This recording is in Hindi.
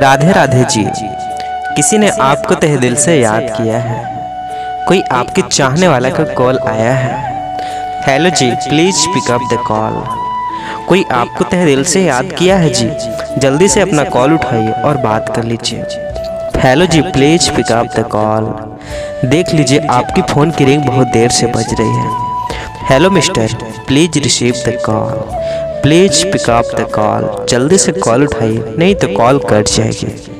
राधे राधे जी। किसी ने आपको तह दिल से याद किया है? कोई आपके चाहने वाला का कॉल आया है? Hello ji please pick up the call कोई आपको तह दिल से याद किया है जी? जल्दी से अपना कॉल उठाइए और बात कर लीजिए। Hello ji please pick up the call देख लीजिए, आपकी फ़ोन की रिंग बहुत देर से बज रही है। Hello mister please receive the call please pick up the call. जल्दी से कॉल उठाइए नहीं तो कॉल कट जाएगी।